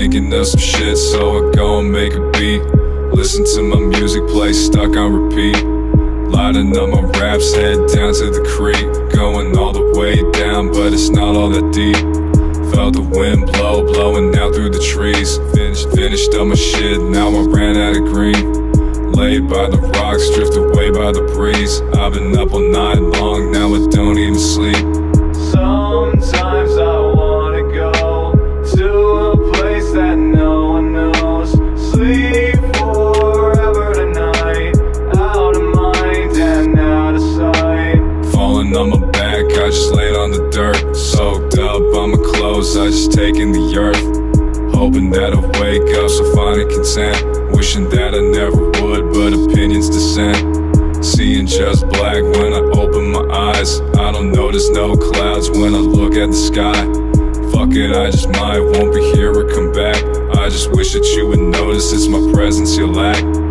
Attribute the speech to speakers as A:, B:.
A: thinking of some shit, so I go and make a beat. Listen to my music play, stuck on repeat. Lighting up my raps, head down to the creek. Going all the way down, but it's not all that deep. Felt the wind blow, blowing out through the trees. Finished, finished up my shit, now I ran out of green. Laid by the rocks, drift away by the breeze. I've been up all night long, now I don't even sleep. Dirt. Soaked up on my clothes, I just taking the earth. Hoping that I wake up, so finally content. Wishing that I never would, but opinions dissent. Seeing just black when I open my eyes. I don't notice no clouds when I look at the sky. Fuck it, I just might won't be here or come back. I just wish that you would notice it's my presence you lack.